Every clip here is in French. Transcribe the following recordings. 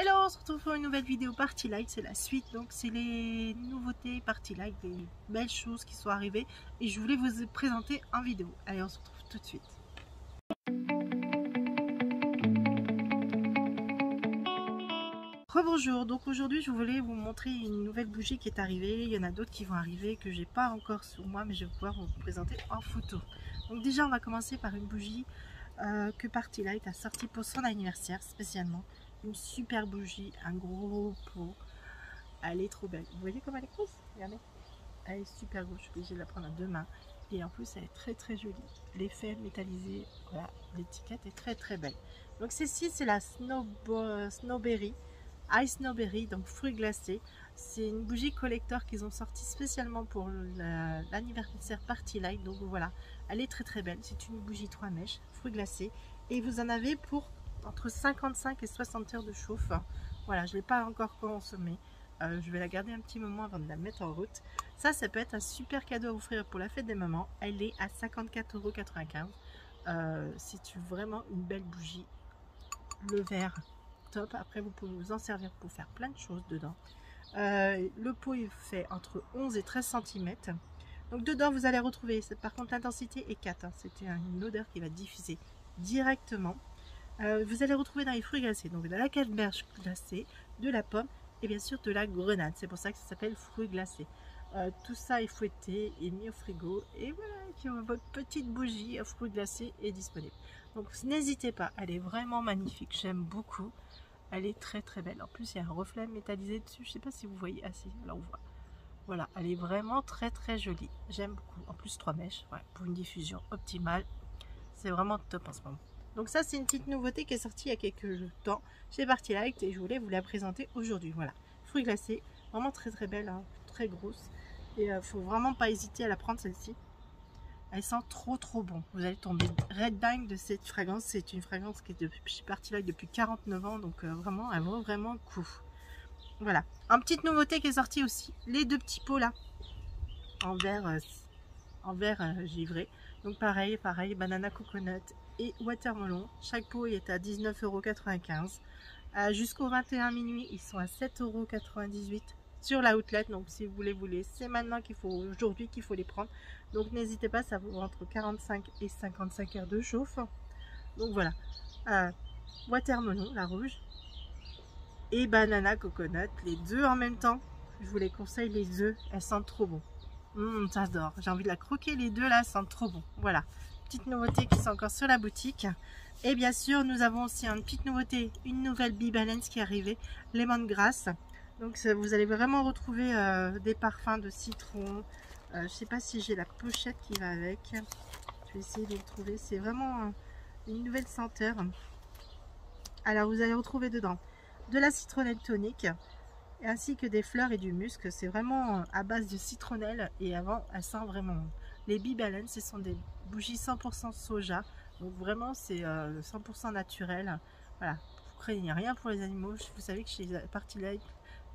Hello, on se retrouve pour une nouvelle vidéo Party Light, c'est la suite, donc c'est les nouveautés Party Light, des belles choses qui sont arrivées et je voulais vous présenter en vidéo. Allez, on se retrouve tout de suite. Rebonjour, donc aujourd'hui je voulais vous montrer une nouvelle bougie qui est arrivée, il y en a d'autres qui vont arriver que j'ai pas encore sur moi mais je vais pouvoir vous présenter en photo. Donc déjà on va commencer par une bougie euh, que Party Light a sorti pour son anniversaire spécialement une super bougie, un gros pot. Elle est trop belle. Vous voyez comme elle est grosse? Regardez. Elle est super grosse. Je suis obligée de la prendre à deux mains. Et en plus, elle est très très jolie. L'effet métallisé, voilà, l'étiquette est très très belle. Donc celle-ci, c'est la Snow, Snowberry. Ice Snowberry, donc fruits glacés. C'est une bougie collector qu'ils ont sorti spécialement pour l'anniversaire Party Light. Donc voilà, elle est très très belle. C'est une bougie 3 mèches, fruits glacés. Et vous en avez pour entre 55 et 60 heures de chauffe. Voilà, je ne l'ai pas encore consommée. Euh, je vais la garder un petit moment avant de la mettre en route. Ça, ça peut être un super cadeau à offrir pour la fête des mamans. Elle est à 54,95€. Euh, C'est vraiment une belle bougie. Le verre, top. Après, vous pouvez vous en servir pour faire plein de choses dedans. Euh, le pot est fait entre 11 et 13 cm. Donc dedans, vous allez retrouver, par contre, l'intensité est 4. Hein. C'était une odeur qui va diffuser directement. Euh, vous allez retrouver dans les fruits glacés, donc de la canneberge glacée, de la pomme et bien sûr de la grenade. C'est pour ça que ça s'appelle fruits glacés. Euh, tout ça est fouetté et mis au frigo. Et voilà, votre petite bougie à fruits glacés est disponible. Donc n'hésitez pas, elle est vraiment magnifique. J'aime beaucoup. Elle est très très belle. En plus, il y a un reflet métallisé dessus. Je ne sais pas si vous voyez. Ah si, là on voit. Voilà, elle est vraiment très très jolie. J'aime beaucoup. En plus, trois mèches pour une diffusion optimale. C'est vraiment top en ce moment. Donc ça, c'est une petite nouveauté qui est sortie il y a quelques temps chez Party Light et je voulais vous la présenter aujourd'hui. Voilà, fruits glacés, vraiment très très belle, hein, très grosse. Et il euh, faut vraiment pas hésiter à la prendre celle-ci. Elle sent trop trop bon. Vous allez tomber red dingue de cette fragrance. C'est une fragrance qui est depuis chez Party Light depuis 49 ans, donc euh, vraiment, elle vaut vraiment le coup. Voilà, une petite nouveauté qui est sortie aussi, les deux petits pots là, en verre, euh, en verre givré. Donc pareil, pareil, banana coconut et watermelon. Chaque pot est à 19,95€. Euh, jusqu'au 21 minuit, ils sont à 7,98€ sur la outlet. Donc si vous voulez les, c'est maintenant qu'il faut, aujourd'hui qu'il faut les prendre. Donc n'hésitez pas, ça vaut entre 45 et 55 heures de chauffe. Donc voilà. Euh, watermelon, la rouge. Et banana coconut, les deux en même temps. Je vous les conseille, les œufs, elles sentent trop bon. Mmh, j'adore. J'ai envie de la croquer les deux là, elles sentent trop bon. Voilà petite nouveauté qui sont encore sur la boutique. Et bien sûr, nous avons aussi une petite nouveauté, une nouvelle Bee Balance qui est arrivée, Lemongrass. Donc vous allez vraiment retrouver euh, des parfums de citron. Euh, je sais pas si j'ai la pochette qui va avec. Je vais essayer de le trouver. C'est vraiment une nouvelle senteur. Alors vous allez retrouver dedans de la citronnelle tonique ainsi que des fleurs et du musc. C'est vraiment à base de citronnelle et avant, elle sent vraiment les Bee Balance, ce sont des bougies 100% soja. Donc vraiment, c'est 100% euh, naturel. Voilà, vous craignez rien pour les animaux. Vous savez que chez Party Light,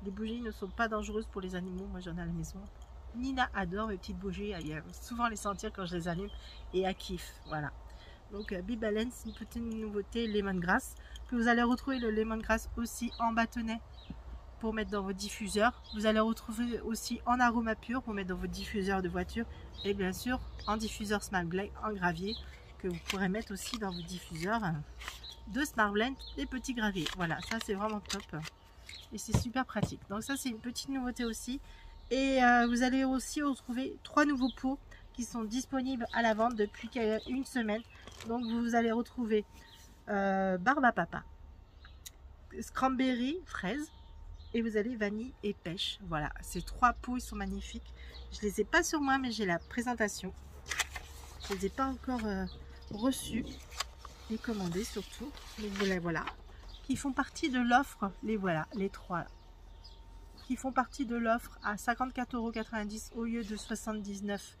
les bougies ne sont pas dangereuses pour les animaux. Moi, j'en ai à la maison. Nina adore mes petites bougies. Elle aime souvent les sentir quand je les allume et elle kiffe. Voilà. Donc, euh, Bee Balance, une petite nouveauté lemongrass. Puis vous allez retrouver le lemongrass aussi en bâtonnet pour mettre dans vos diffuseurs. Vous allez retrouver aussi en aroma pur pour mettre dans vos diffuseurs de voiture et bien sûr en diffuseur Smart Blend en gravier que vous pourrez mettre aussi dans vos diffuseurs de Smart Blend des petits graviers. Voilà, ça c'est vraiment top et c'est super pratique. Donc ça c'est une petite nouveauté aussi. Et euh, vous allez aussi retrouver trois nouveaux pots qui sont disponibles à la vente depuis une semaine. Donc vous allez retrouver euh, barbe à papa, cranberry, fraise, et vous avez vanille et pêche. Voilà, ces trois pots, ils sont magnifiques. Je les ai pas sur moi, mais j'ai la présentation. Je les ai pas encore euh, reçus et commandés surtout. Donc voilà, voilà. Qui font partie de l'offre, les voilà, les trois. Qui font partie de l'offre à 54,90€ au lieu de 79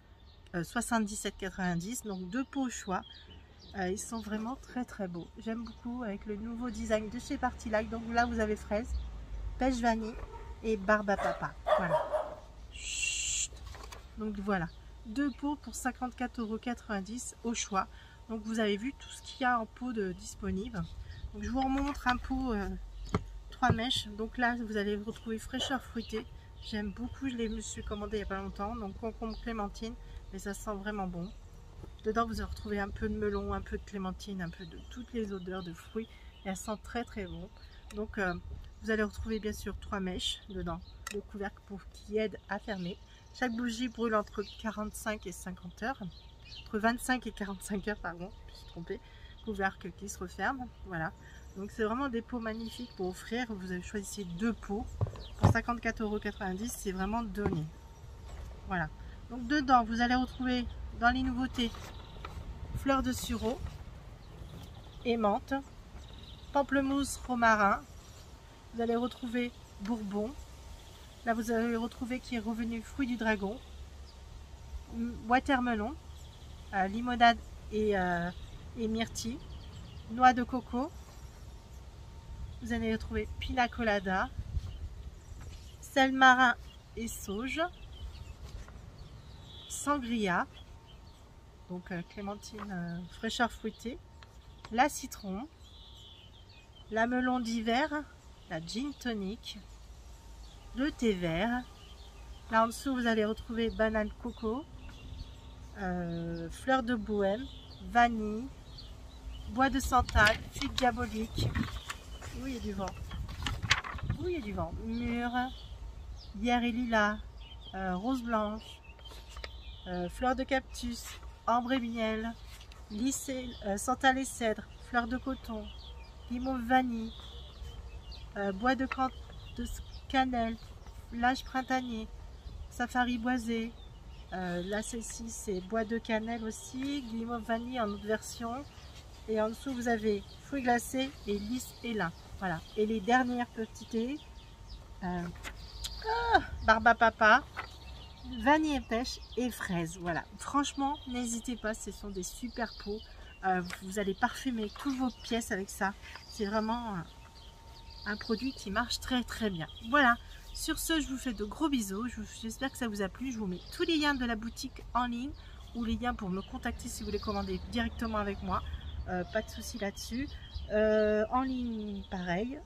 euh, 77,90 donc deux pots au choix euh, ils sont vraiment très très beaux j'aime beaucoup avec le nouveau design de chez Party Like donc là vous avez fraise pêche vanille et barbe à papa. Voilà. Donc voilà, deux pots pour 54,90€ au choix. Donc vous avez vu tout ce qu'il y a en pot de disponible. Donc je vous remontre un pot 3 trois mèches. Donc là, vous allez retrouver fraîcheur fruitée. J'aime beaucoup, je les me suis commandé il n'y a pas longtemps. Donc concombre clémentine, mais ça sent vraiment bon. Dedans, vous allez retrouver un peu de melon, un peu de clémentine, un peu de toutes les odeurs de fruits. Et elle sent très très bon. Donc euh, vous allez retrouver bien sûr trois mèches dedans, le couvercle pour qui aide à fermer. Chaque bougie brûle entre 45 et 50 heures, entre 25 et 45 heures, pardon, je suis trompée. Couvercle qui se referme, voilà. Donc c'est vraiment des pots magnifiques pour offrir. Vous avez choisi deux pots pour 54,90€. C'est vraiment donné. Voilà. Donc dedans, vous allez retrouver dans les nouveautés fleurs de sureau, aimante, pamplemousse romarin. Vous allez retrouver bourbon. Là, vous allez retrouver qui est revenu fruit du dragon, watermelon, euh, limonade et, euh, et myrtille, noix de coco, vous allez retrouver pina colada, sel marin et sauge, sangria, donc euh, clémentine fraîcheur fruitée, la citron, la melon d'hiver, la gin tonic, le thé vert. Là en dessous, vous allez retrouver banane coco, euh, fleur de bohème, vanille, bois de santal, figue diabolique, oui, il y a du vent. Oui, il y a du vent. Mûr, hier et lilas, euh, rose blanche, euh, fleur de cactus, ambre et miel, lycée, euh, santal et cèdre, fleur de coton, limon vanille, bois de, de cannelle, l'âge printanier, safari boisé. là, celle-ci, c'est bois de cannelle aussi, guimauve vanille en autre version. Et en dessous, vous avez fruits glacés et lys et lin. Voilà. Et les dernières petites euh, ah, barba papa, vanille et pêche et fraises. Voilà. Franchement, n'hésitez pas, ce sont des super pots. Euh, vous allez parfumer toutes vos pièces avec ça. C'est vraiment un, produit qui marche très très bien. Voilà. Sur ce, je vous fais de gros bisous. J'espère que ça vous a plu. Je vous mets tous les liens de la boutique en ligne ou les liens pour me contacter si vous voulez commander directement avec moi. Euh, pas de souci là-dessus. Euh, en ligne, pareil.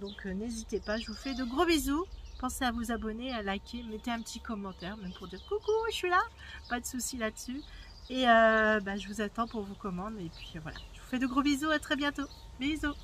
Donc euh, n'hésitez pas, je vous fais de gros bisous. Pensez à vous abonner, à liker, mettez un petit commentaire, même pour dire coucou, je suis là. Pas de souci là-dessus. Et bah, je vous attends pour vos commandes. Et puis voilà, je vous fais de gros bisous, à très bientôt. Bisous